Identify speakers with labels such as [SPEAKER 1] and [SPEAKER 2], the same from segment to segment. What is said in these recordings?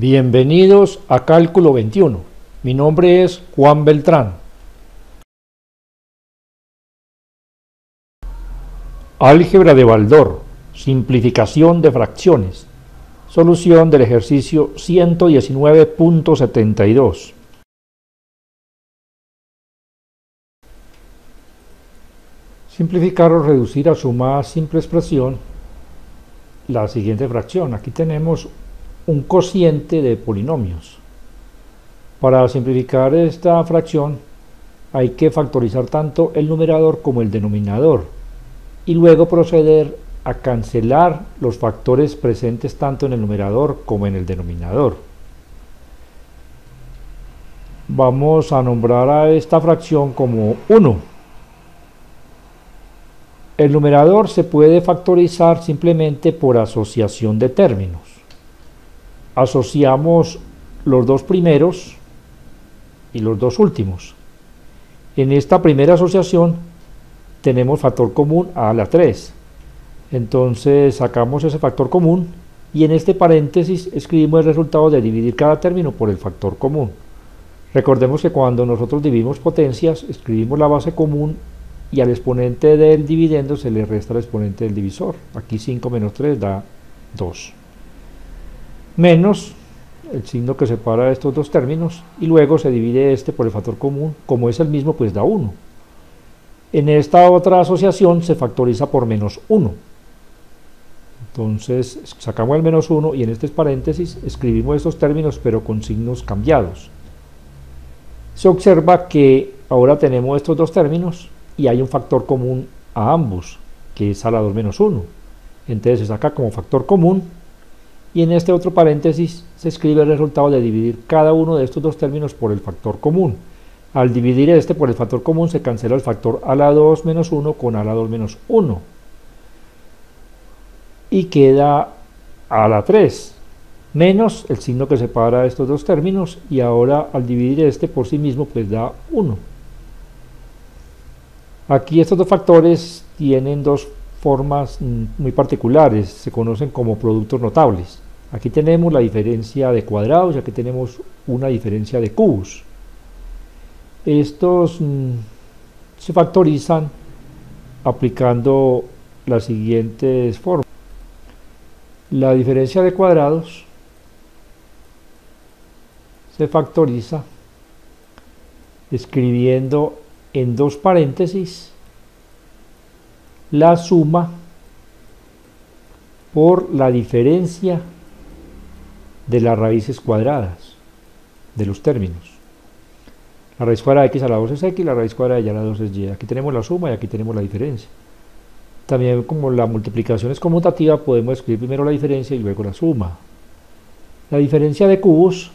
[SPEAKER 1] Bienvenidos a Cálculo 21. Mi nombre es Juan Beltrán. Álgebra de Baldor. Simplificación de fracciones. Solución del ejercicio 119.72. Simplificar o reducir a su más simple expresión la siguiente fracción. Aquí tenemos un cociente de polinomios. Para simplificar esta fracción hay que factorizar tanto el numerador como el denominador y luego proceder a cancelar los factores presentes tanto en el numerador como en el denominador. Vamos a nombrar a esta fracción como 1. El numerador se puede factorizar simplemente por asociación de términos asociamos los dos primeros y los dos últimos. En esta primera asociación tenemos factor común a la 3. Entonces sacamos ese factor común y en este paréntesis escribimos el resultado de dividir cada término por el factor común. Recordemos que cuando nosotros dividimos potencias, escribimos la base común y al exponente del dividendo se le resta el exponente del divisor. Aquí 5 menos 3 da 2 menos el signo que separa estos dos términos y luego se divide este por el factor común, como es el mismo pues da 1. En esta otra asociación se factoriza por menos 1. Entonces sacamos el menos 1 y en este paréntesis escribimos estos términos pero con signos cambiados. Se observa que ahora tenemos estos dos términos y hay un factor común a ambos, que es a la 2 menos 1. Entonces se saca como factor común y en este otro paréntesis se escribe el resultado de dividir cada uno de estos dos términos por el factor común. Al dividir este por el factor común se cancela el factor a la 2 menos 1 con a la 2 menos 1 y queda a la 3 menos el signo que separa estos dos términos y ahora al dividir este por sí mismo pues da 1. Aquí estos dos factores tienen dos formas mm, muy particulares, se conocen como productos notables. Aquí tenemos la diferencia de cuadrados y aquí tenemos una diferencia de cubos. Estos mm, se factorizan aplicando las siguientes formas. La diferencia de cuadrados se factoriza escribiendo en dos paréntesis la suma por la diferencia de las raíces cuadradas de los términos. La raíz cuadrada de x a la 2 es x, la raíz cuadrada de y a la 2 es y. Aquí tenemos la suma y aquí tenemos la diferencia. También como la multiplicación es conmutativa, podemos escribir primero la diferencia y luego la suma. La diferencia de cubos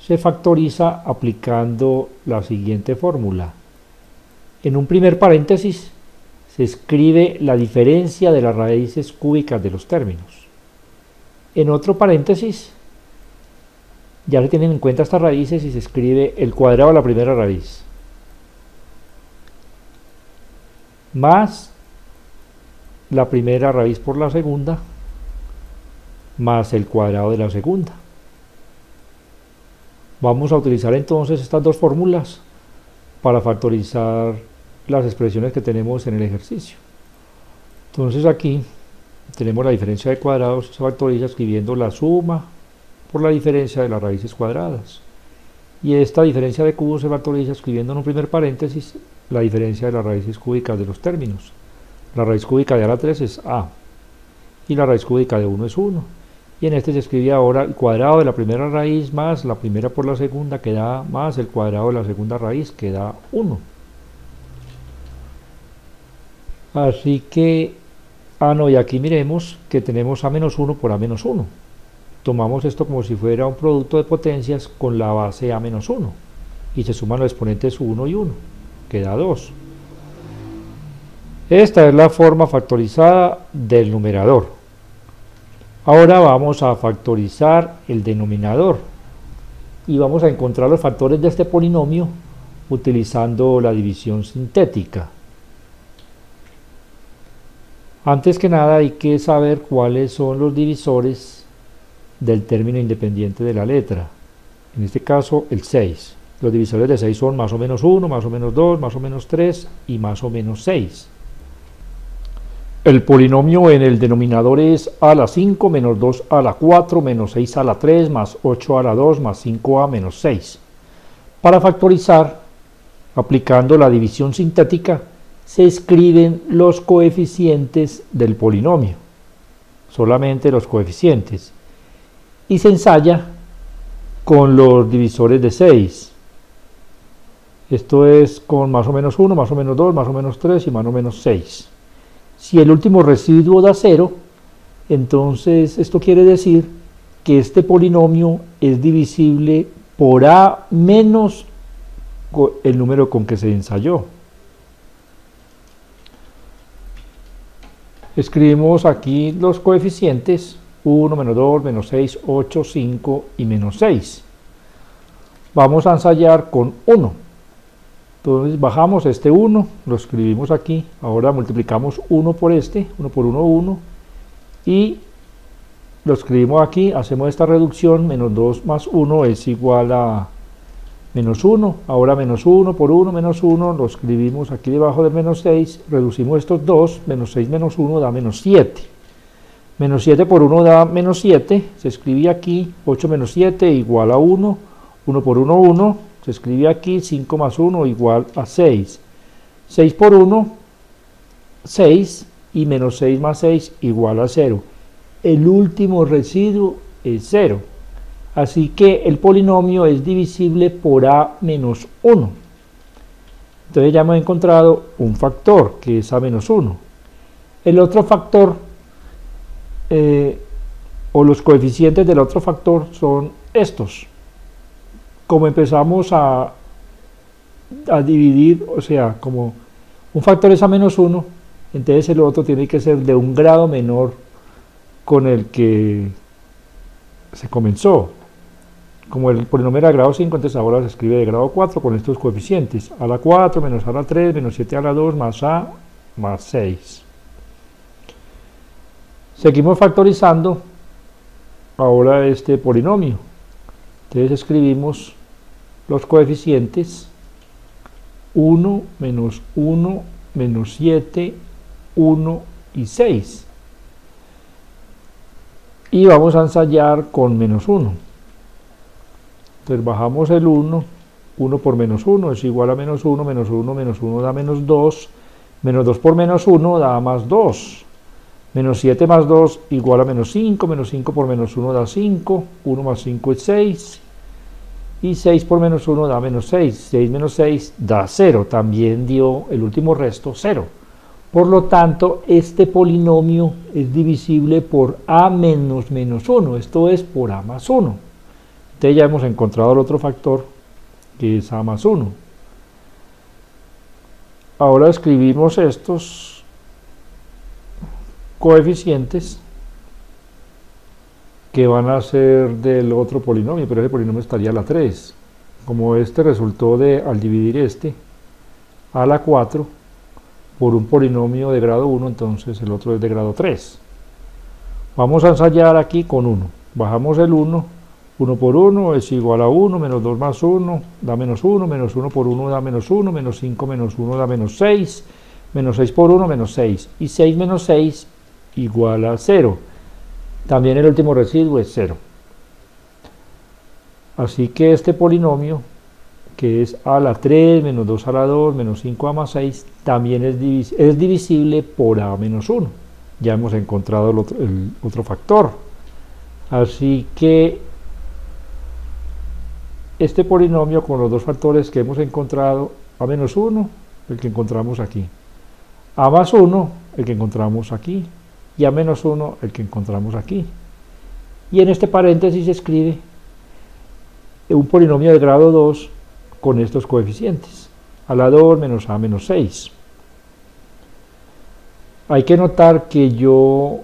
[SPEAKER 1] se factoriza aplicando la siguiente fórmula. En un primer paréntesis se escribe la diferencia de las raíces cúbicas de los términos. En otro paréntesis, ya se tienen en cuenta estas raíces y se escribe el cuadrado de la primera raíz más la primera raíz por la segunda más el cuadrado de la segunda. Vamos a utilizar entonces estas dos fórmulas para factorizar las expresiones que tenemos en el ejercicio. Entonces aquí tenemos la diferencia de cuadrados, se factoriza escribiendo la suma por la diferencia de las raíces cuadradas. Y esta diferencia de cubos se factoriza escribiendo en un primer paréntesis la diferencia de las raíces cúbicas de los términos. La raíz cúbica de a la 3 es a y la raíz cúbica de 1 es 1. Y en este se escribe ahora el cuadrado de la primera raíz más la primera por la segunda que da más el cuadrado de la segunda raíz que da 1. Así que, ah no, y aquí miremos que tenemos a menos 1 por a menos 1. Tomamos esto como si fuera un producto de potencias con la base a menos 1. Y se suman los exponentes 1 y 1, queda 2. Esta es la forma factorizada del numerador. Ahora vamos a factorizar el denominador y vamos a encontrar los factores de este polinomio utilizando la división sintética. Antes que nada hay que saber cuáles son los divisores del término independiente de la letra, en este caso el 6. Los divisores de 6 son más o menos 1, más o menos 2, más o menos 3 y más o menos 6. El polinomio en el denominador es a la 5 menos 2 a la 4 menos 6 a la 3 más 8 a la 2 más 5a menos 6. Para factorizar, aplicando la división sintética, se escriben los coeficientes del polinomio, solamente los coeficientes, y se ensaya con los divisores de 6. Esto es con más o menos 1, más o menos 2, más o menos 3 y más o menos 6. Si el último residuo da 0, entonces esto quiere decir que este polinomio es divisible por a menos el número con que se ensayó. Escribimos aquí los coeficientes 1, menos 2, menos 6, 8, 5 y menos 6. Vamos a ensayar con 1. Entonces bajamos este 1, lo escribimos aquí, ahora multiplicamos 1 por este, 1 por 1, 1, y lo escribimos aquí, hacemos esta reducción, menos 2 más 1 es igual a menos 1, ahora menos 1 por 1 menos 1, lo escribimos aquí debajo de menos 6, reducimos estos 2, menos 6 menos 1 da menos 7. Menos 7 por 1 da menos 7, se escribe aquí, 8 menos 7 igual a 1, 1 por 1, 1, se escribe aquí 5 más 1 igual a 6. 6 por 1, 6 y menos 6 más 6 igual a 0. El último residuo es 0. Así que el polinomio es divisible por a menos 1. Entonces ya hemos encontrado un factor que es a menos 1. El otro factor eh, o los coeficientes del otro factor son estos como empezamos a, a dividir, o sea, como un factor es a menos 1, entonces el otro tiene que ser de un grado menor con el que se comenzó. Como el polinomio de grado 5, entonces ahora se escribe de grado 4 con estos coeficientes. A la 4 menos a la 3 menos 7 a la 2 más a más 6. Seguimos factorizando ahora este polinomio. Entonces escribimos los coeficientes 1 menos 1 menos 7, 1 y 6. Y vamos a ensayar con menos 1. Entonces bajamos el 1, 1 por menos 1 es igual a menos 1, menos 1, menos 1 da menos 2, menos 2 por menos 1 da más 2. Menos 7 más 2 igual a menos 5, menos 5 por menos 1 da 5, 1 más 5 es 6, y 6 por menos 1 da menos 6, 6 menos 6 da 0, también dio el último resto 0. Por lo tanto, este polinomio es divisible por a menos menos 1, esto es por a más 1. Entonces ya hemos encontrado el otro factor, que es a más 1. Ahora escribimos estos coeficientes que van a ser del otro polinomio, pero ese polinomio estaría a la 3. Como este resultó de, al dividir este, a la 4 por un polinomio de grado 1, entonces el otro es de grado 3. Vamos a ensayar aquí con 1. Bajamos el 1, 1 por 1 es igual a 1, menos 2 más 1 da menos 1, menos 1 por 1 da menos 1, menos 5 menos 1 da menos 6, menos 6 por 1 menos 6, y 6 menos 6 igual a 0. También el último residuo es 0. Así que este polinomio, que es a la 3 menos 2 a la 2 menos 5a más 6, también es, es divisible por a menos 1. Ya hemos encontrado el otro, el otro factor. Así que este polinomio con los dos factores que hemos encontrado, a menos 1, el que encontramos aquí, a más 1, el que encontramos aquí, y a menos 1 el que encontramos aquí. Y en este paréntesis se escribe un polinomio de grado 2 con estos coeficientes, a la 2 menos a menos 6. Hay que notar que yo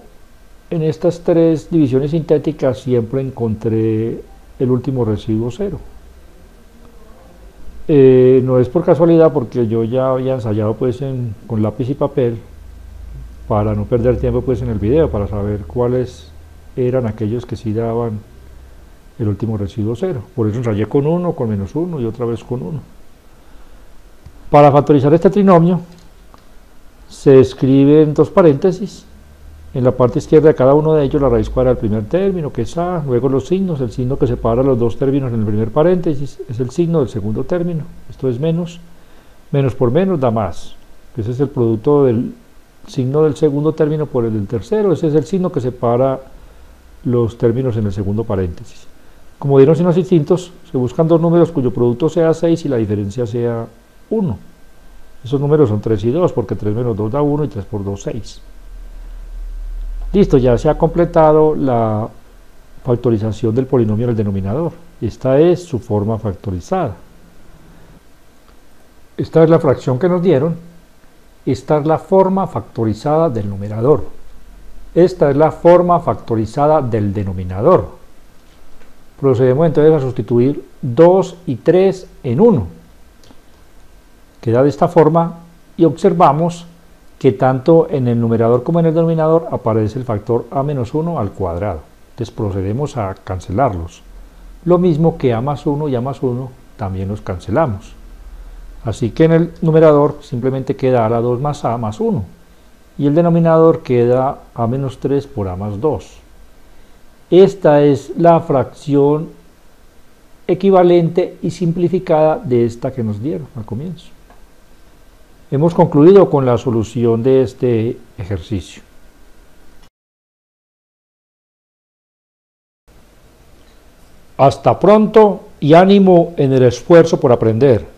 [SPEAKER 1] en estas tres divisiones sintéticas siempre encontré el último residuo 0. Eh, no es por casualidad porque yo ya había ensayado pues con lápiz y papel para no perder tiempo pues en el video, para saber cuál es eran aquellos que sí daban el último residuo cero. Por eso ensayé con 1, con menos 1 y otra vez con 1. Para factorizar este trinomio se escribe en dos paréntesis. En la parte izquierda de cada uno de ellos la raíz cuadrada del primer término, que es A, luego los signos, el signo que separa los dos términos en el primer paréntesis es el signo del segundo término, esto es menos, menos por menos da más, ese es el producto del signo del segundo término por el del tercero, ese es el signo que separa los términos en el segundo paréntesis. Como dieron signos distintos, se buscan dos números cuyo producto sea 6 y la diferencia sea 1. Esos números son 3 y 2, porque 3 menos 2 da 1 y 3 por 2, 6. Listo, ya se ha completado la factorización del polinomio en el denominador. Esta es su forma factorizada. Esta es la fracción que nos dieron. Esta es la forma factorizada del numerador. Esta es la forma factorizada del denominador. Procedemos entonces a sustituir 2 y 3 en 1. Queda de esta forma y observamos que tanto en el numerador como en el denominador aparece el factor a menos 1 al cuadrado. Entonces procedemos a cancelarlos. Lo mismo que a más 1 y a más 1 también los cancelamos. Así que en el numerador simplemente queda a la 2 más a más 1 y el denominador queda a menos 3 por a más 2. Esta es la fracción equivalente y simplificada de esta que nos dieron al comienzo. Hemos concluido con la solución de este ejercicio. Hasta pronto y ánimo en el esfuerzo por aprender.